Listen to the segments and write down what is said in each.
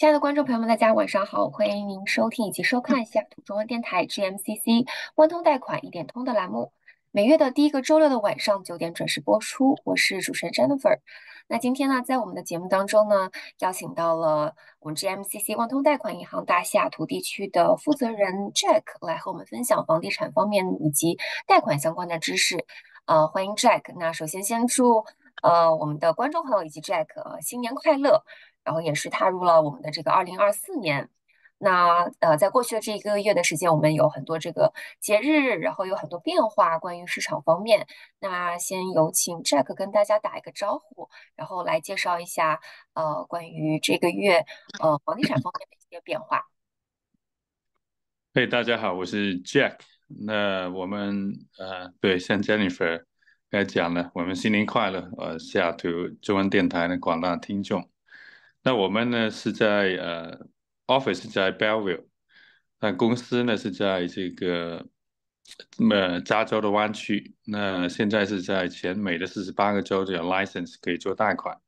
亲爱的观众朋友们，大家晚上好！欢迎您收听以及收看西雅图中文电台 GMCC 万通贷款一点通的栏目，每月的第一个周六的晚上九点准时播出。我是主持人 Jennifer。那今天呢，在我们的节目当中呢，邀请到了我们 GMCC 万通贷款银行大西雅图地区的负责人 Jack 来和我们分享房地产方面以及贷款相关的知识。呃，欢迎 Jack。那首先先祝呃我们的观众朋友以及 Jack 新年快乐。然后也是踏入了我们的这个二零二四年。那呃，在过去的这一个月的时间，我们有很多这个节日，然后有很多变化。关于市场方面，那先有请 Jack 跟大家打一个招呼，然后来介绍一下呃关于这个月呃房地产方面的一些变化。嘿，大家好，我是 Jack。那我们呃对，像 Jennifer 刚才讲了，我们新年快乐！呃，西雅图中文电台的广大听众。那我们呢是在呃，office 在 Bellevue，那公司呢是在这个呃加州的湾区。那现在是在全美的四十八个州都有 license 可以做贷款。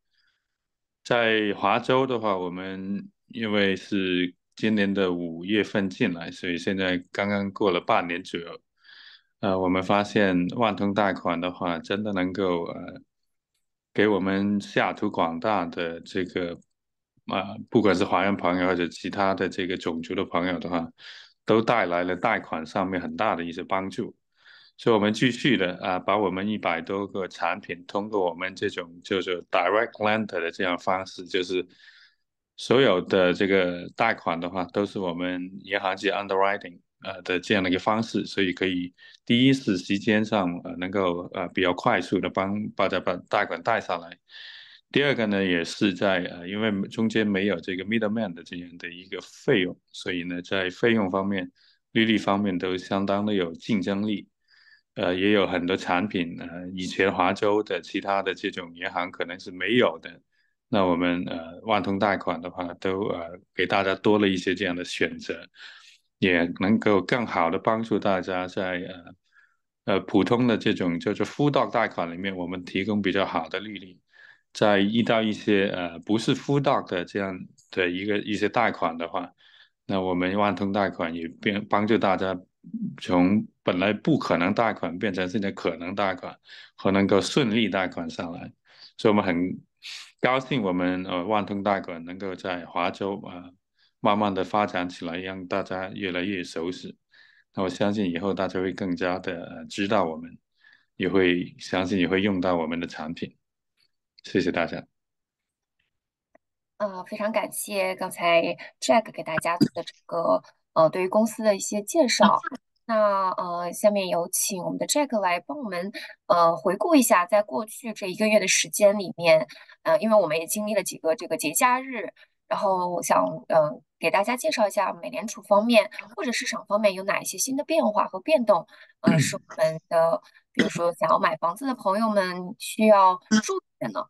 在华州的话，我们因为是今年的五月份进来，所以现在刚刚过了半年左右。呃，我们发现万通贷款的话，真的能够呃，给我们西雅图广大的这个。啊，不管是华人朋友或者其他的这个种族的朋友的话，都带来了贷款上面很大的一些帮助。所以，我们继续的啊，把我们一百多个产品通过我们这种就是 direct lender 的这样方式，就是所有的这个贷款的话，都是我们银行级 underwriting 呃的这样的一个方式，所以可以第一是时间上呃能够呃比较快速的帮大家把贷款贷下来。第二个呢，也是在呃，因为中间没有这个 middleman 的这样的一个费用，所以呢，在费用方面、利率方面都相当的有竞争力。呃，也有很多产品，呃，以前华州的其他的这种银行可能是没有的。那我们呃，万通贷款的话，都呃给大家多了一些这样的选择，也能够更好的帮助大家在呃呃普通的这种叫做 full d o 贷款里面，我们提供比较好的利率。在遇到一些呃不是 full doc 的这样的一个一些贷款的话，那我们万通贷款也变帮助大家从本来不可能贷款变成现在可能贷款和能够顺利贷款上来，所以我们很高兴我们呃万通贷款能够在华州啊慢慢的发展起来，让大家越来越熟悉。那我相信以后大家会更加的知道我们，也会相信也会用到我们的产品。谢谢大家。啊，非常感谢刚才 Jack 给大家做的这个呃对于公司的一些介绍。那呃，下面有请我们的 Jack 来帮我们呃回顾一下，在过去这一个月的时间里面，呃，因为我们也经历了几个这个节假日，然后我想嗯给大家介绍一下美联储方面或者市场方面有哪一些新的变化和变动，呃，是我们的比如说想要买房子的朋友们需要注意的呢？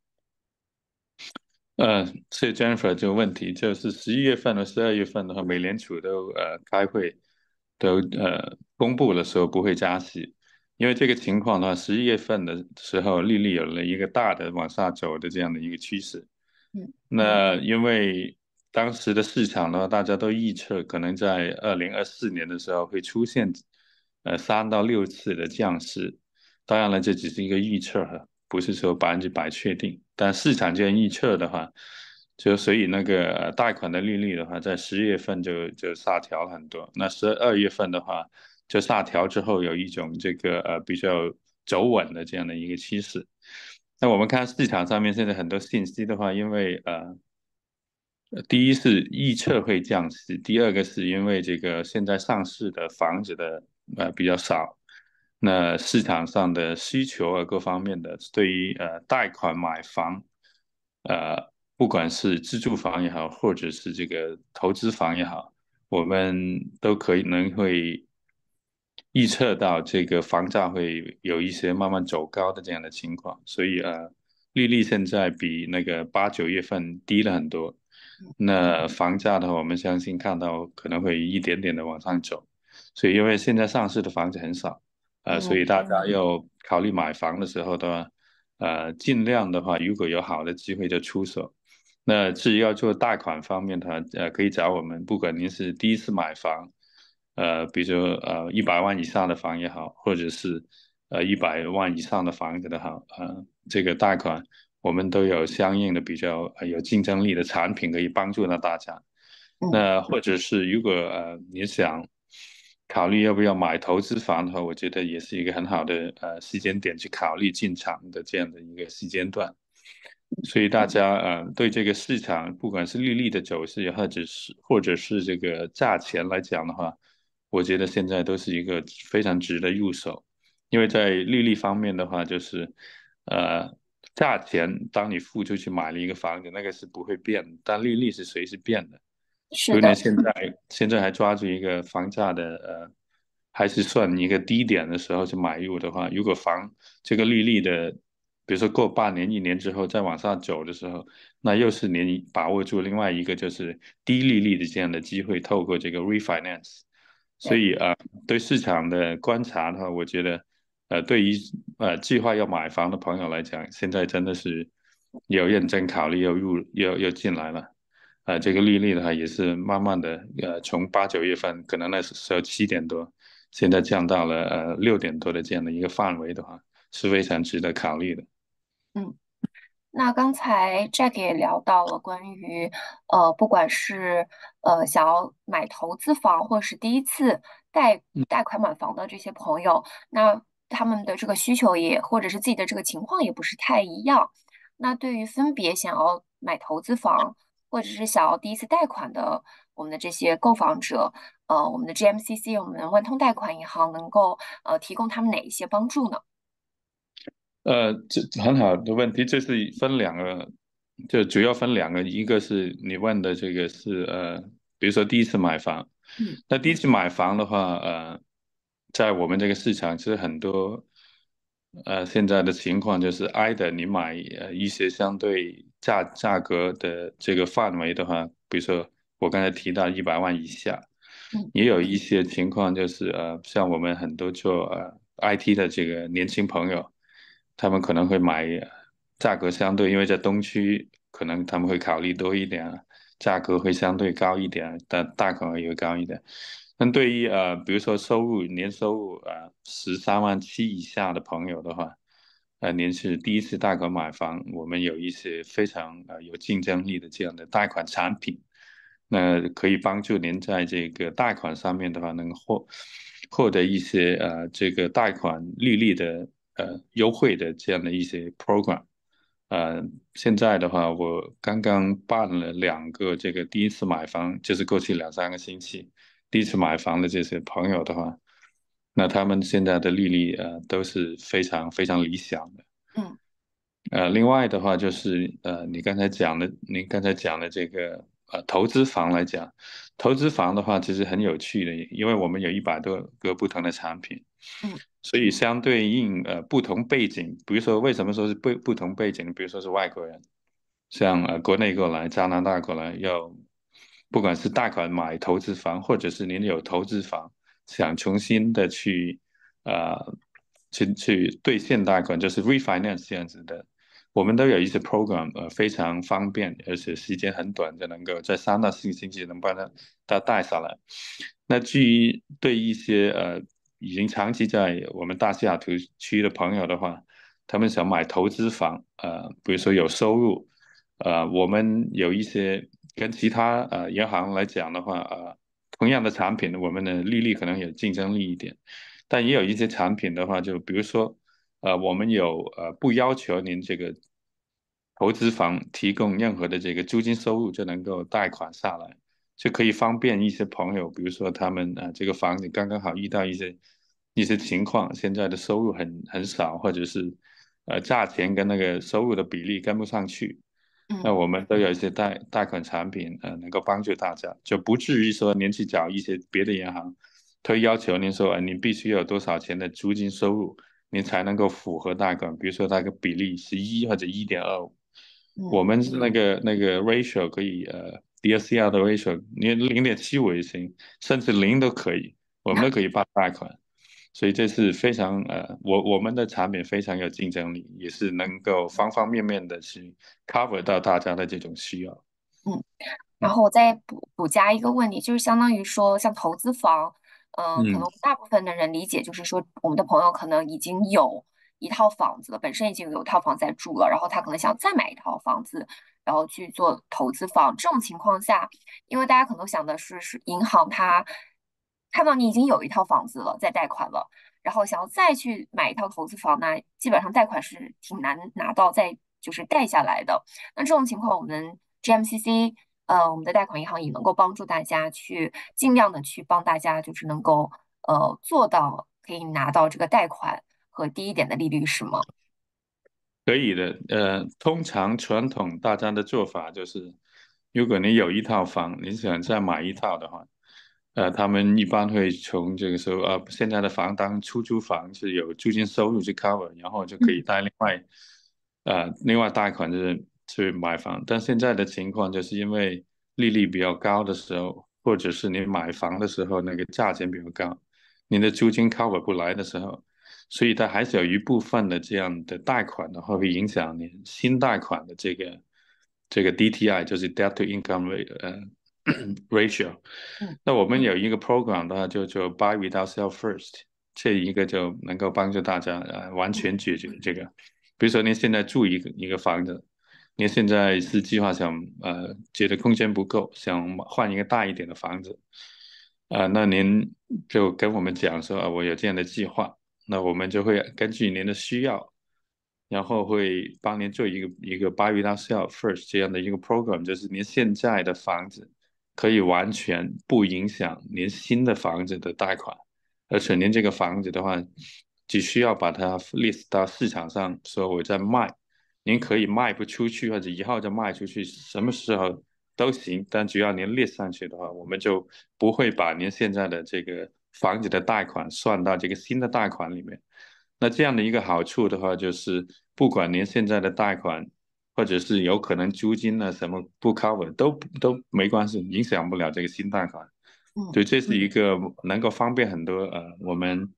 呃，谢 Jennifer 这个问题，就是十一月份和十二月份的话，美联储都呃开会，都呃公布的时候不会加息，因为这个情况的话，十一月份的时候利率有了一个大的往下走的这样的一个趋势。嗯，那因为当时的市场的话，大家都预测可能在二零二四年的时候会出现呃三到六次的降息，当然了，这只是一个预测哈。不是说百分之百确定，但市场这样预测的话，就所以那个贷款的利率的话，在十月份就就下调很多。那十二月份的话，就下调之后有一种这个呃比较走稳的这样的一个趋势。那我们看市场上面现在很多信息的话，因为呃，第一是预测会降息，第二个是因为这个现在上市的房子的呃比较少。那市场上的需求啊，各方面的对于呃贷款买房，呃不管是自住房也好，或者是这个投资房也好，我们都可以能会预测到这个房价会有一些慢慢走高的这样的情况，所以呃利率现在比那个八九月份低了很多，那房价的话，我们相信看到可能会一点点的往上走，所以因为现在上市的房子很少。呃，所以大家要考虑买房的时候的话，呃，尽量的话，如果有好的机会就出手。那至于要做贷款方面的话，呃，可以找我们，不管您是第一次买房，呃，比如说呃一百万以上的房也好，或者是呃一百万以上的房子的好，呃，这个贷款我们都有相应的比较有竞争力的产品可以帮助到大家。那或者是如果呃你想考虑要不要买投资房的话，我觉得也是一个很好的呃时间点去考虑进场的这样的一个时间段。所以大家呃对这个市场，不管是利率的走势，或者是或者是这个价钱来讲的话，我觉得现在都是一个非常值得入手。因为在利率方面的话，就是呃价钱，当你付出去买了一个房子，那个是不会变，但利率是随时变的。是的。现在现在还抓住一个房价的呃，还是算一个低点的时候去买入的话，如果房这个利率的。比如说过半年、一年之后再往上走的时候，那又是你把握住另外一个就是低利率的这样的机会，透过这个 refinance。所以啊，对市场的观察的话，我觉得，呃，对于呃计划要买房的朋友来讲，现在真的是有认真考虑要入要要进来了。呃，这个利率的话也是慢慢的，呃，从八九月份可能那时候七点多，现在降到了呃六点多的这样的一个范围的话，是非常值得考虑的。嗯，那刚才 Jack 也聊到了关于，呃，不管是呃想要买投资房，或者是第一次贷贷款买房的这些朋友，那他们的这个需求也或者是自己的这个情况也不是太一样。那对于分别想要买投资房，或者是想要第一次贷款的我们的这些购房者，呃，我们的 GMCC，我们万通贷款银行能够呃提供他们哪一些帮助呢？呃，这很好的问题，这是分两个，就主要分两个，一个是你问的这个是呃，比如说第一次买房，嗯，那第一次买房的话，呃，在我们这个市场其实很多，呃，现在的情况就是挨的你买呃一些相对价价格的这个范围的话，比如说我刚才提到一百万以下，也有一些情况就是呃，像我们很多做呃 IT 的这个年轻朋友。他们可能会买价格相对，因为在东区可能他们会考虑多一点，价格会相对高一点，但大可能也会高一点。那对于呃，比如说收入年收入呃十三万七以下的朋友的话，呃，您是第一次贷款买房，我们有一些非常呃有竞争力的这样的贷款产品，那可以帮助您在这个贷款上面的话，能获获得一些呃这个贷款利率的。呃，优惠的这样的一些 program，呃，现在的话，我刚刚办了两个这个第一次买房，就是过去两三个星期第一次买房的这些朋友的话，那他们现在的利率呃都是非常非常理想的。嗯。呃，另外的话就是呃，你刚才讲的，你刚才讲的这个呃投资房来讲，投资房的话其实很有趣的，因为我们有一百多个不同的产品。嗯。所以相对应，呃，不同背景，比如说为什么说是不不同背景？比如说是外国人，像呃国内过来、加拿大过来，要不管是贷款买投资房，或者是您有投资房想重新的去，呃，去去兑现贷款，就是 refinance 这样子的，我们都有一些 program，呃，非常方便，而且时间很短，就能够在三到四个星期能把它它贷下来。那至于对一些呃。已经长期在我们大西雅图区的朋友的话，他们想买投资房，呃，比如说有收入，呃，我们有一些跟其他呃银行来讲的话，呃，同样的产品，我们的利率可能有竞争力一点，但也有一些产品的话，就比如说，呃，我们有呃不要求您这个投资房提供任何的这个租金收入就能够贷款下来。就可以方便一些朋友，比如说他们啊，这个房子刚刚好遇到一些一些情况，现在的收入很很少，或者是呃价钱跟那个收入的比例跟不上去，那我们都有一些贷贷款产品，呃，能够帮助大家，就不至于说您去找一些别的银行，他要求您说，呃，您必须有多少钱的租金收入，您才能够符合贷款，比如说它个比例是一或者一点二五，我们是那个那个 ratio 可以呃。DSCR 的 ratio，你零点七五也行，甚至零都可以，我们都可以办贷款。所以这是非常呃，我我们的产品非常有竞争力，也是能够方方面面的去 cover 到大家的这种需要。嗯，然后我再补补加一个问题，就是相当于说像投资房，嗯，可能大部分的人理解就是说，我们的朋友可能已经有一套房子了，本身已经有套房在住了，然后他可能想再买一套房子，然后去做投资房。这种情况下，因为大家可能想的是，是银行它。看到你已经有一套房子了，在贷款了，然后想要再去买一套投资房，那基本上贷款是挺难拿到，再就是贷下来的。那这种情况，我们 GMCC 呃，我们的贷款银行也能够帮助大家去尽量的去帮大家，就是能够呃做到可以拿到这个贷款和低一点的利率，是吗？可以的，呃，通常传统大家的做法就是，如果你有一套房，你想再买一套的话。呃，他们一般会从这个时候，呃，现在的房当出租房是有租金收入去 cover，然后就可以贷另外，呃，另外贷款就是去买房。但现在的情况就是因为利率比较高的时候，或者是你买房的时候那个价钱比较高，你的租金 cover 不来的时候，所以它还是有一部分的这样的贷款的话，会影响你新贷款的这个这个 DTI，就是 debt to income rate，呃。ratio，那我们有一个 program 的话，就就 buy without sell first，这一个就能够帮助大家呃完全解决这个。比如说您现在住一个一个房子，您现在是计划想呃觉得空间不够，想换一个大一点的房子，啊，那您就跟我们讲说啊，我有这样的计划，那我们就会根据您的需要。然后会帮您做一个一个 buy without sell first 这样的一个 program，就是您现在的房子。可以完全不影响您新的房子的贷款，而且您这个房子的话，只需要把它 list 到市场上，说我在卖，您可以卖不出去或者以后再卖出去，什么时候都行。但只要您 list 上去的话，我们就不会把您现在的这个房子的贷款算到这个新的贷款里面。那这样的一个好处的话，就是不管您现在的贷款。或者是有可能租金呢什么不 cover 都都没关系，影响不了这个新贷款。嗯，所以这是一个能够方便很多呃我们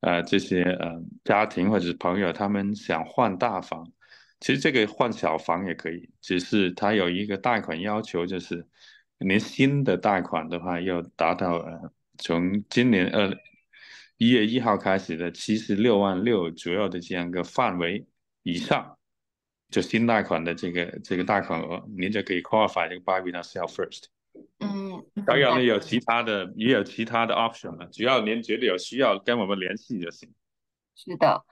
呃这些呃家庭或者是朋友他们想换大房，其实这个换小房也可以，只是它有一个贷款要求，就是您新的贷款的话要达到呃从今年二一月一号开始的七十六万六左右的这样一个范围以上。就新贷款的这个这个贷款额，您就可以 qualify 这个 buy without sell first。嗯，当然呢，有其他的，也有其他的 option 了，只要您觉得有需要，跟我们联系就行。是的，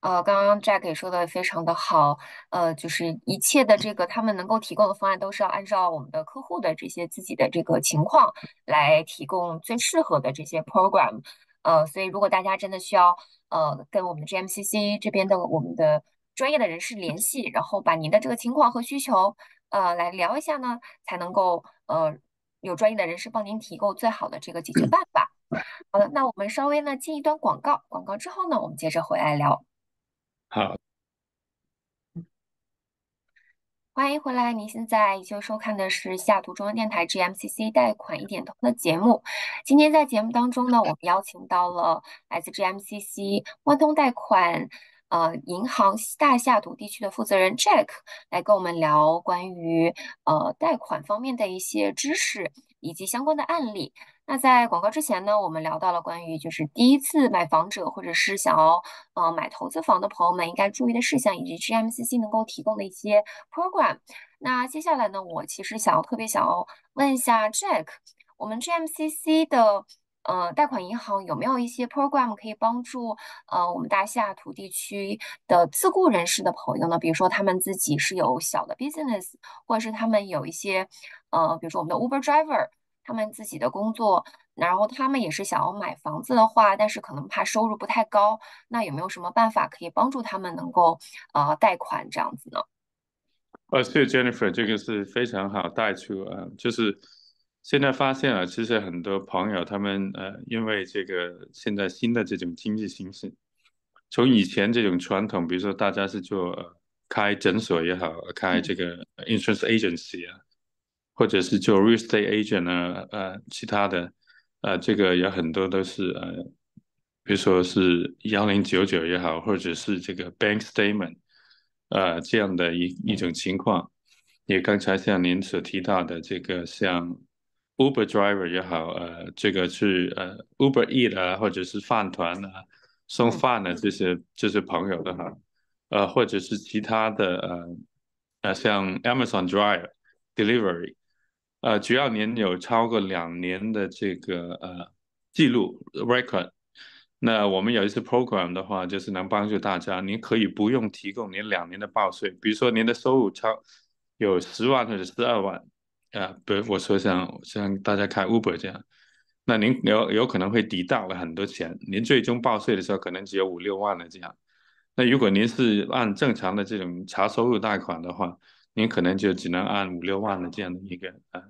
呃，刚刚 Jack 也说的非常的好，呃，就是一切的这个他们能够提供的方案，都是要按照我们的客户的这些自己的这个情况来提供最适合的这些 program。呃，所以如果大家真的需要，呃，跟我们的 GMCC 这边的我们的。专业的人士联系，然后把您的这个情况和需求，呃，来聊一下呢，才能够呃有专业的人士帮您提供最好的这个解决办法。好的，那我们稍微呢进一段广告，广告之后呢，我们接着回来聊。好，欢迎回来，您现在依旧收看的是西雅图中央电台 GMCC 贷款一点通的节目。今天在节目当中呢，我们邀请到了来自 GMCC 万通贷款。呃，银行大下土地区的负责人 Jack 来跟我们聊关于呃贷款方面的一些知识以及相关的案例。那在广告之前呢，我们聊到了关于就是第一次买房者或者是想要呃买投资房的朋友们应该注意的事项，以及 GMCC 能够提供的一些 program。那接下来呢，我其实想要特别想要问一下 Jack，我们 GMCC 的。呃，贷款银行有没有一些 program 可以帮助呃我们大西雅图地区的自雇人士的朋友呢？比如说他们自己是有小的 business，或者是他们有一些呃，比如说我们的 Uber driver，他们自己的工作，然后他们也是想要买房子的话，但是可能怕收入不太高，那有没有什么办法可以帮助他们能够呃贷款这样子呢？呃，谢谢 Jennifer，这个是非常好带出啊，就是。现在发现了，其实很多朋友他们呃，因为这个现在新的这种经济形势，从以前这种传统，比如说大家是做开诊所也好，开这个 insurance agency 啊，或者是做 real estate agent 啊，呃，其他的，呃，这个有很多都是呃，比如说是幺零九九也好，或者是这个 bank statement，呃，这样的一一种情况。也刚才像您所提到的这个像 Uber driver 也好，呃，这个是呃 Uber Eat 啊，或者是饭团啊，送饭的这些这些朋友的哈，呃，或者是其他的呃呃像 Amazon Drive Delivery，呃，只要您有超过两年的这个呃记录 record，那我们有一次 program 的话，就是能帮助大家，您可以不用提供您两年的报税，比如说您的收入超。有十万或者十二万，啊，比如我说像像大家开 Uber 这样，那您有有可能会抵到了很多钱，您最终报税的时候可能只有五六万了这样。那如果您是按正常的这种查收入贷款的话，您可能就只能按五六万的这样的一个呃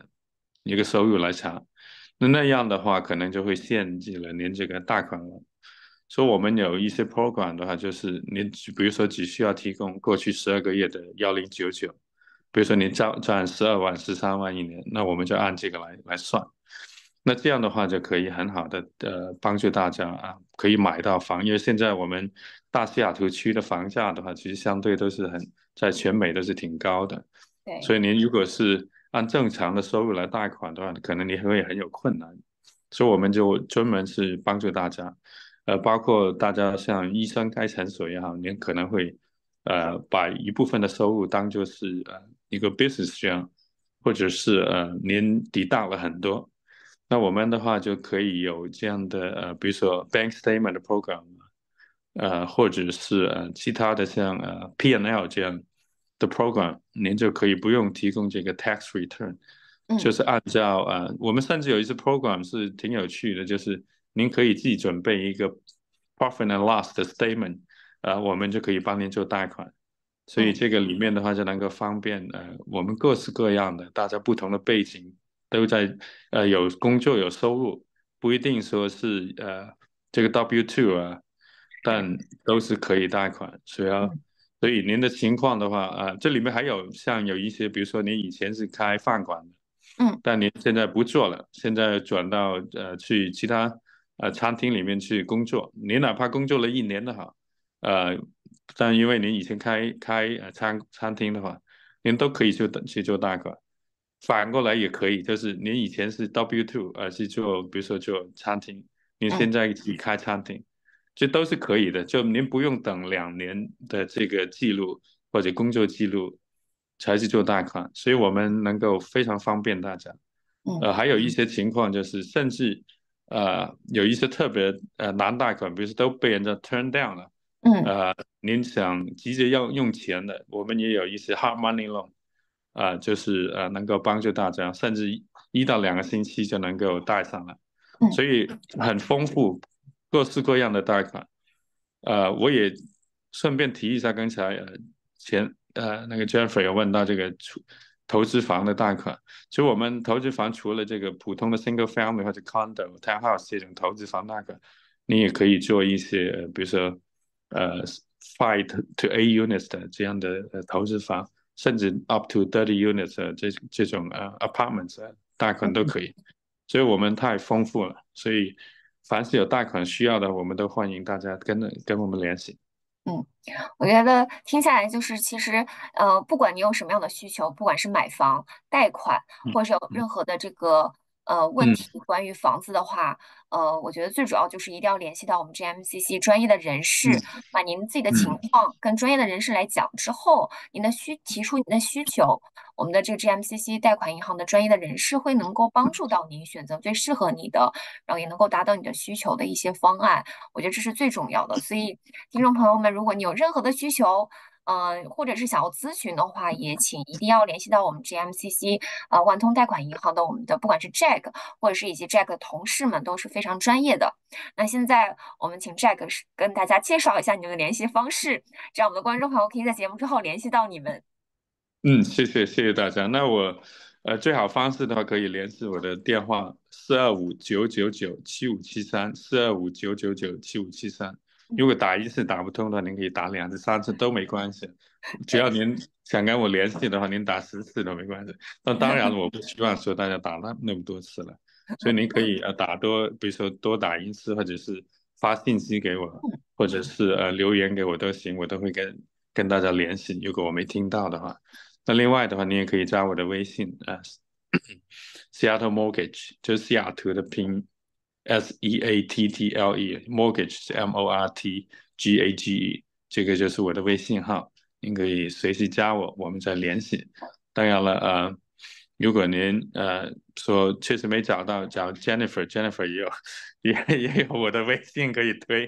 一个收入来查，那那样的话可能就会限制了您这个贷款了。所以我们有一些 program 的话，就是您比如说只需要提供过去十二个月的幺零九九。比如说你赚赚十二万、十三万一年，那我们就按这个来来算。那这样的话就可以很好的呃帮助大家啊，可以买到房。因为现在我们大西雅图区的房价的话，其实相对都是很在全美都是挺高的。对。所以您如果是按正常的收入来贷款的话，可能你会很有困难。所以我们就专门是帮助大家，呃，包括大家像医生开诊所也好，您可能会呃把一部分的收入当做是呃。一个 business 这样，或者是呃年底大了很多，那我们的话就可以有这样的呃，比如说 bank statement 的 program，呃，或者是呃其他的像呃 P N L 这样的 program，您就可以不用提供这个 tax return，就是按照呃，我们甚至有一次 program 是挺有趣的，就是您可以自己准备一个 profit and loss 的 statement，呃，我们就可以帮您做贷款。所以这个里面的话就能够方便呃，我们各式各样的大家不同的背景都在呃有工作有收入，不一定说是呃这个 W two 啊，但都是可以贷款。所以啊，所以您的情况的话啊，这里面还有像有一些，比如说您以前是开饭馆的，嗯，但您现在不做了，现在转到呃去其他呃餐厅里面去工作，您哪怕工作了一年的好，呃。但因为您以前开开呃餐餐厅的话，您都可以去去做贷款，反过来也可以，就是您以前是 W two，呃是做比如说做餐厅，您现在只开餐厅，这都是可以的，就您不用等两年的这个记录或者工作记录才去做贷款，所以我们能够非常方便大家。呃，还有一些情况就是，甚至呃有一些特别呃难贷款，比如说都被人家 turn down 了。嗯，呃，您想急着要用钱的，我们也有一些 hard money loan，啊，就是呃能够帮助大家，甚至一到两个星期就能够贷上来，所以很丰富，各式各样的贷款。呃，我也顺便提一下，刚才呃前呃那个 Jeffrey 有问到这个投投资房的贷款，其实我们投资房除了这个普通的 single family 或者 condo townhouse 这种投资房贷款，你也可以做一些，比如说。呃，five to eight units 的这样的呃投资房，甚至 up to thirty units 这这种呃 apartments 贷款都可以，所以我们太丰富了，所以凡是有贷款需要的，我们都欢迎大家跟跟我们联系。嗯，我觉得听下来就是，其实呃，不管你有什么样的需求，不管是买房、贷款，或者是有任何的这个。呃，问题关于房子的话，呃，我觉得最主要就是一定要联系到我们 GMCC 专业的人士，把您自己的情况跟专业的人士来讲之后，您的需提出您的需求，我们的这个 GMCC 贷款银行的专业的人士会能够帮助到您选择最适合你的，然后也能够达到你的需求的一些方案。我觉得这是最重要的。所以，听众朋友们，如果你有任何的需求，嗯，或者是想要咨询的话，也请一定要联系到我们 GMCC 啊万通贷款银行的我们的不管是 Jack 或者是以及 Jack 的同事们都是非常专业的。那现在我们请 Jack 是跟大家介绍一下你们的联系方式，这样我们的观众朋友可以在节目之后联系到你们。嗯，谢谢谢谢大家。那我呃最好方式的话可以联系我的电话四二五九九九七五七三四二五九九九七五七三。如果打一次打不通的话，您可以打两次、三次都没关系。只要您想跟我联系的话，您打十次都没关系。那当然，我不希望说大家打那那么多次了，所以您可以呃打多，比如说多打一次或者是发信息给我，或者是呃留言给我都行，我都会跟跟大家联系。如果我没听到的话，那另外的话，你也可以加我的微信啊，Seattle Mortgage 就是西雅图的拼 S E A T T L E，Mortgage M O R T G A G E，这个就是我的微信号，您可以随时加我，我们再联系。当然了，呃。如果您呃说确实没找到，找 Jennifer，Jennifer 也有 也也有我的微信可以推，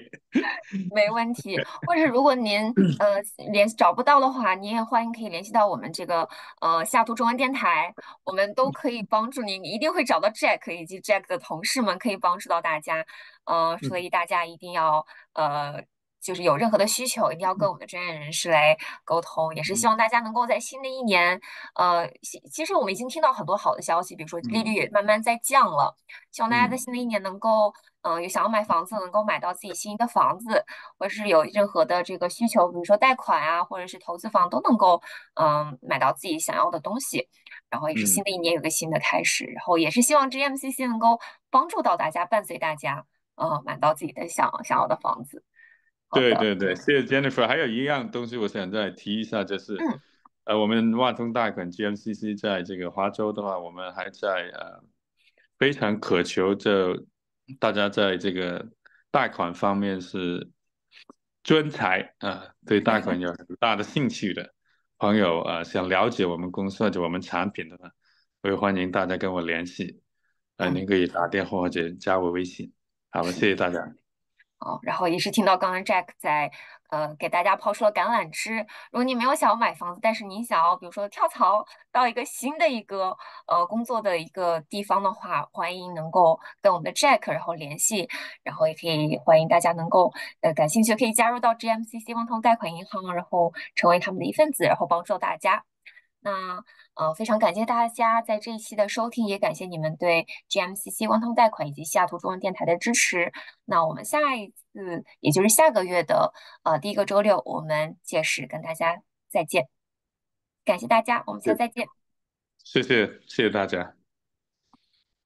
没问题。或者如果您呃联找不到的话，您也欢迎可以联系到我们这个呃下图中文电台，我们都可以帮助您，一定会找到 Jack 以及 Jack 的同事们，可以帮助到大家。呃，所以大家一定要呃。就是有任何的需求，一定要跟我们的专业人士来沟通，也是希望大家能够在新的一年，呃，其实我们已经听到很多好的消息，比如说利率也慢慢在降了，希望大家在新的一年能够，嗯，有想要买房子能够买到自己心仪的房子，或者是有任何的这个需求，比如说贷款啊，或者是投资房都能够，嗯，买到自己想要的东西，然后也是新的一年有个新的开始，然后也是希望 GMCC 能够帮助到大家，伴随大家，呃，买到自己的想想要的房子。对对对，谢谢 Jennifer。还有一样东西，我想再提一下，就是，呃，我们万通贷款 GMCC 在这个华州的话，我们还在呃非常渴求这大家在这个贷款方面是专才啊，对贷款有很大的兴趣的朋友啊，想了解我们公司或者我们产品的话，我也欢迎大家跟我联系，呃，您可以打电话或者加我微信。好，谢谢大家。哦，然后也是听到刚刚 Jack 在呃给大家抛出了橄榄枝。如果你没有想要买房子，但是你想要比如说跳槽到一个新的一个呃工作的一个地方的话，欢迎能够跟我们的 Jack 然后联系，然后也可以欢迎大家能够呃感兴趣可以加入到 GMCC 万通贷款银行，然后成为他们的一份子，然后帮助大家。那呃，非常感谢大家在这一期的收听，也感谢你们对 GMCC 万通贷款以及西雅图中文电台的支持。那我们下一次，也就是下个月的呃第一个周六，我们届时跟大家再见。感谢大家，我们下次再见。谢谢，谢谢大家。